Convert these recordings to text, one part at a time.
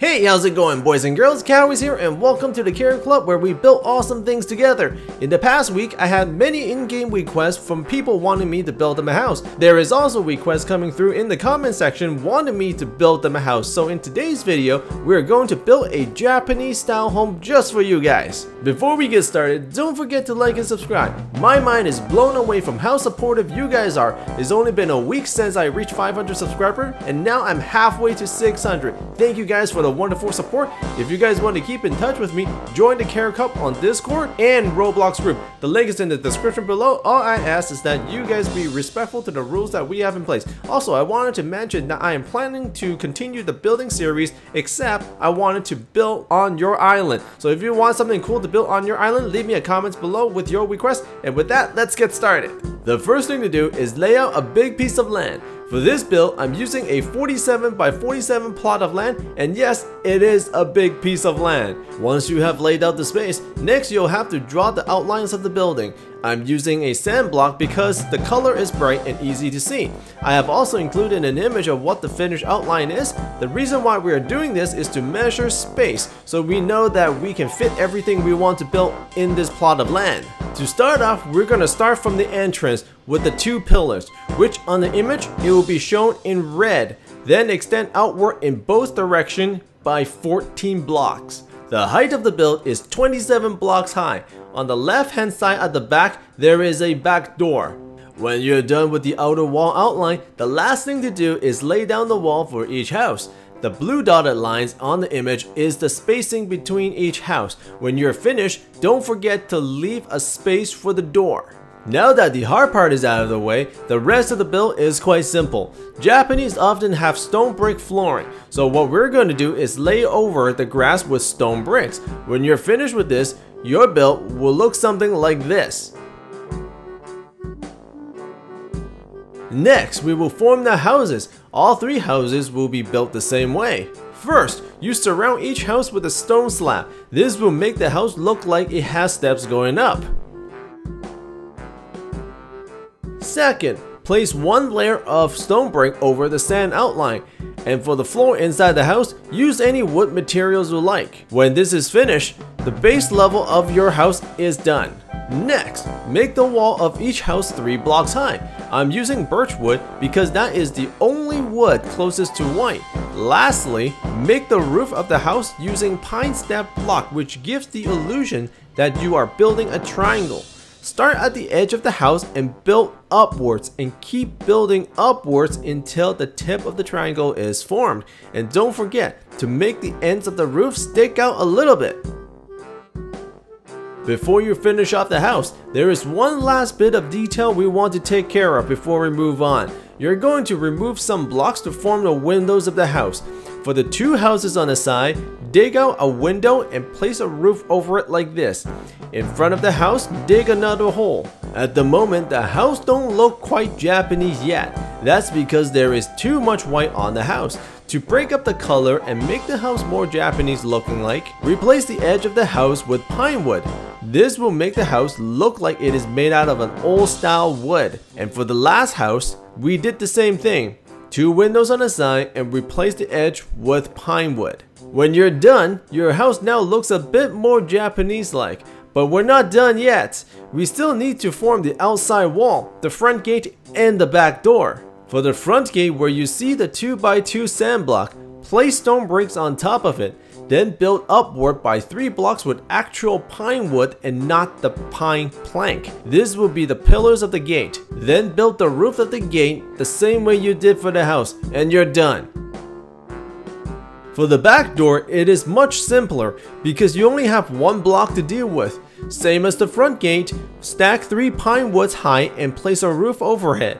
Hey, how's it going boys and girls? Cowwy's here and welcome to the Carrot Club where we build awesome things together. In the past week, I had many in-game requests from people wanting me to build them a house. There is also requests coming through in the comment section wanting me to build them a house. So in today's video, we're going to build a Japanese style home just for you guys. Before we get started, don't forget to like and subscribe. My mind is blown away from how supportive you guys are. It's only been a week since I reached 500 subscribers and now I'm halfway to 600. Thank you guys for the wonderful support. If you guys want to keep in touch with me, join the Carrot Club on Discord and Roblox group. The link is in the description below. All I ask is that you guys be respectful to the rules that we have in place. Also, I wanted to mention that I am planning to continue the building series, except I wanted to build on your island. So if you want something cool to build on your island, leave me a comments below with your request. And with that, let's get started. The first thing to do is lay out a big piece of land. For this build, I'm using a 47 by 47 plot of land, and yes, it is a big piece of land. Once you have laid out the space, next you'll have to draw the outlines of the building. I'm using a sand block because the color is bright and easy to see. I have also included an image of what the finished outline is. The reason why we are doing this is to measure space, so we know that we can fit everything we want to build in this plot of land. To start off, we're gonna start from the entrance with the two pillars, which on the image, it will be shown in red, then extend outward in both direction by 14 blocks. The height of the build is 27 blocks high. On the left hand side at the back, there is a back door. When you're done with the outer wall outline, the last thing to do is lay down the wall for each house. The blue dotted lines on the image is the spacing between each house. When you're finished, don't forget to leave a space for the door. Now that the hard part is out of the way, the rest of the build is quite simple. Japanese often have stone brick flooring, so what we're going to do is lay over the grass with stone bricks. When you're finished with this, your build will look something like this. Next, we will form the houses. All three houses will be built the same way. First, you surround each house with a stone slab. This will make the house look like it has steps going up. Second, place one layer of stone brick over the sand outline. And for the floor inside the house, use any wood materials you like. When this is finished, the base level of your house is done. Next, make the wall of each house 3 blocks high. I'm using birch wood because that is the only wood closest to white. Lastly, make the roof of the house using pine step block which gives the illusion that you are building a triangle. Start at the edge of the house and build upwards and keep building upwards until the tip of the triangle is formed. And don't forget to make the ends of the roof stick out a little bit. Before you finish off the house, there is one last bit of detail we want to take care of before we move on. You're going to remove some blocks to form the windows of the house. For the two houses on the side, dig out a window and place a roof over it like this. In front of the house, dig another hole. At the moment, the house don't look quite Japanese yet. That's because there is too much white on the house. To break up the color and make the house more Japanese looking like, replace the edge of the house with pine wood. This will make the house look like it is made out of an old style wood. And for the last house, we did the same thing. Two windows on the side and replace the edge with pine wood. When you're done, your house now looks a bit more Japanese like. But we're not done yet. We still need to form the outside wall, the front gate, and the back door. For the front gate where you see the 2x2 sand block, place stone bricks on top of it, then build upward by 3 blocks with actual pine wood and not the pine plank. This will be the pillars of the gate. Then build the roof of the gate the same way you did for the house, and you're done. For the back door, it is much simpler because you only have one block to deal with. Same as the front gate, stack 3 pine woods high and place a roof overhead.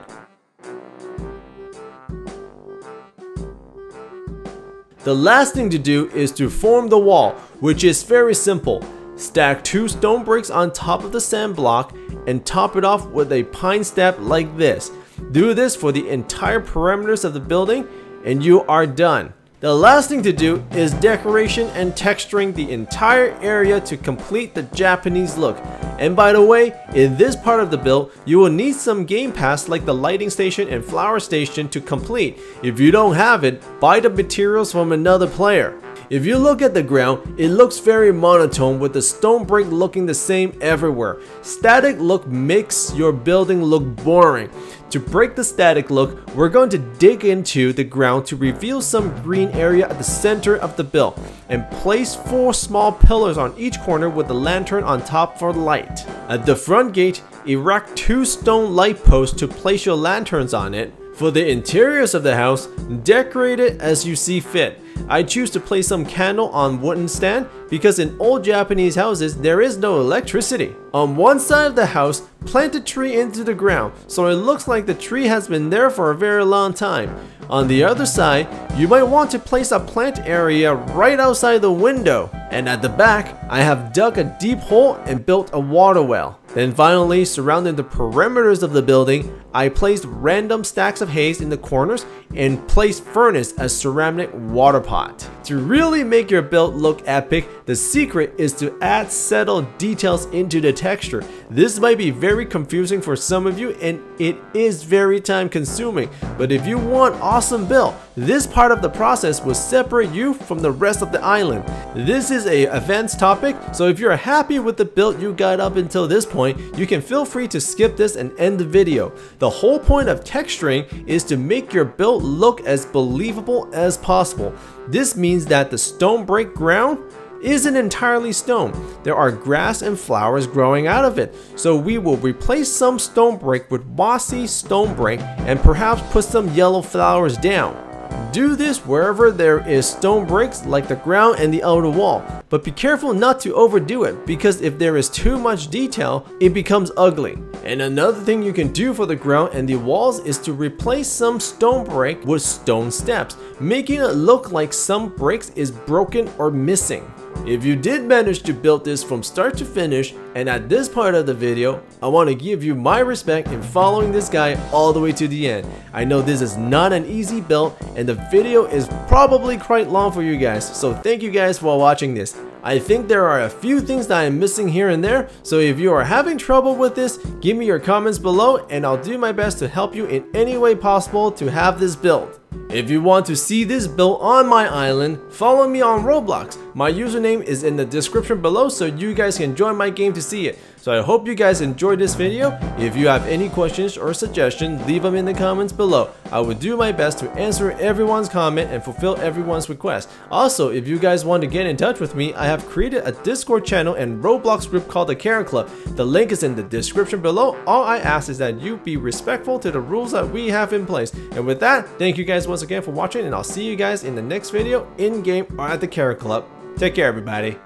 The last thing to do is to form the wall, which is very simple. Stack two stone bricks on top of the sand block and top it off with a pine step like this. Do this for the entire perimeters of the building and you are done. The last thing to do is decoration and texturing the entire area to complete the Japanese look. And by the way, in this part of the build, you will need some game pass like the lighting station and flower station to complete. If you don't have it, buy the materials from another player. If you look at the ground, it looks very monotone with the stone brick looking the same everywhere. Static look makes your building look boring. To break the static look, we're going to dig into the ground to reveal some green area at the center of the build and place four small pillars on each corner with a lantern on top for light. At the front gate, erect two stone light posts to place your lanterns on it. For the interiors of the house, decorate it as you see fit. I choose to place some candle on wooden stand because in old Japanese houses there is no electricity. On one side of the house, plant a tree into the ground so it looks like the tree has been there for a very long time. On the other side, you might want to place a plant area right outside the window. And at the back, I have dug a deep hole and built a water well. Then finally, surrounding the perimeters of the building, I placed random stacks of haze in the corners and placed furnace as ceramic water pot. To really make your build look epic, the secret is to add subtle details into the texture. This might be very confusing for some of you and it is very time consuming, but if you want awesome build, this part of the process will separate you from the rest of the island. This is a advanced topic, so if you're happy with the build you got up until this point, you can feel free to skip this and end the video. The whole point of texturing is to make your build look as believable as possible. This means that the stone break ground isn't entirely stone. There are grass and flowers growing out of it. So we will replace some stone brick with mossy stone brick and perhaps put some yellow flowers down. Do this wherever there is stone bricks like the ground and the outer wall, but be careful not to overdo it because if there is too much detail, it becomes ugly. And another thing you can do for the ground and the walls is to replace some stone brick with stone steps, making it look like some bricks is broken or missing. If you did manage to build this from start to finish, and at this part of the video, I want to give you my respect in following this guy all the way to the end. I know this is not an easy build, and the video is probably quite long for you guys, so thank you guys for watching this. I think there are a few things that I'm missing here and there, so if you are having trouble with this, give me your comments below and I'll do my best to help you in any way possible to have this built. If you want to see this built on my island, follow me on Roblox. My username is in the description below so you guys can join my game to see it. So I hope you guys enjoyed this video. If you have any questions or suggestions, leave them in the comments below. I will do my best to answer everyone's comment and fulfill everyone's request. Also, if you guys want to get in touch with me, I have created a Discord channel and Roblox group called the Carrot Club. The link is in the description below. All I ask is that you be respectful to the rules that we have in place. And with that, thank you guys once again for watching and I'll see you guys in the next video in-game or at the Carrot Club. Take care everybody.